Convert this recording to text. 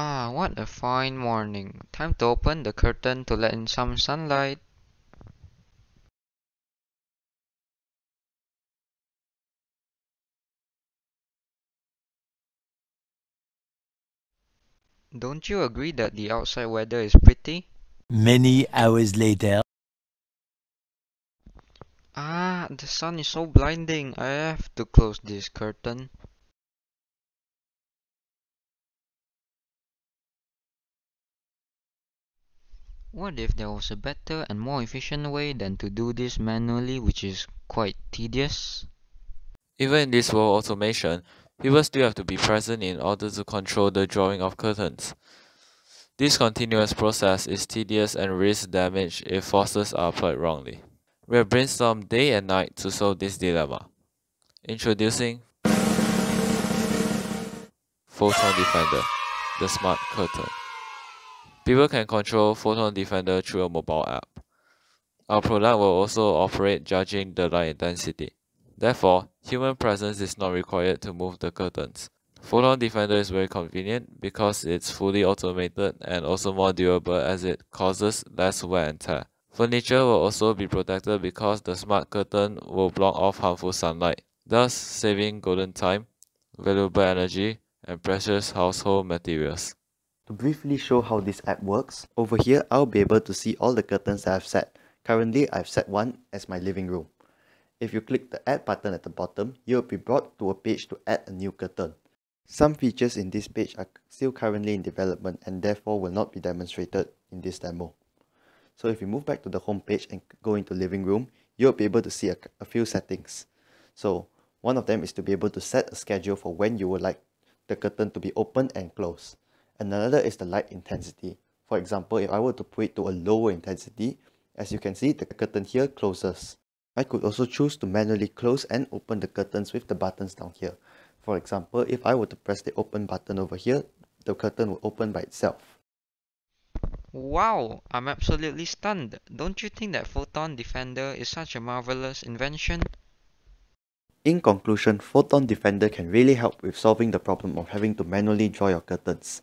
Ah, what a fine morning. Time to open the curtain to let in some sunlight. Don't you agree that the outside weather is pretty? Many hours later. Ah, the sun is so blinding. I have to close this curtain. What if there was a better and more efficient way than to do this manually, which is quite tedious? Even in this world of automation, people still have to be present in order to control the drawing of curtains. This continuous process is tedious and risks damage if forces are applied wrongly. We have brainstormed day and night to solve this dilemma. Introducing Photon Defender, the smart curtain. People can control Photon Defender through a mobile app. Our product will also operate judging the light intensity. Therefore, human presence is not required to move the curtains. Photon Defender is very convenient because it's fully automated and also more durable as it causes less wear and tear. Furniture will also be protected because the smart curtain will block off harmful sunlight, thus saving golden time, valuable energy, and precious household materials. To briefly show how this app works, over here I'll be able to see all the curtains that I've set. Currently, I've set one as my living room. If you click the add button at the bottom, you'll be brought to a page to add a new curtain. Some features in this page are still currently in development and therefore will not be demonstrated in this demo. So if you move back to the home page and go into living room, you'll be able to see a, a few settings. So one of them is to be able to set a schedule for when you would like the curtain to be open and closed. Another is the light intensity. For example, if I were to put it to a lower intensity, as you can see, the curtain here closes. I could also choose to manually close and open the curtains with the buttons down here. For example, if I were to press the open button over here, the curtain will open by itself. Wow, I'm absolutely stunned. Don't you think that Photon Defender is such a marvelous invention? In conclusion, Photon Defender can really help with solving the problem of having to manually draw your curtains.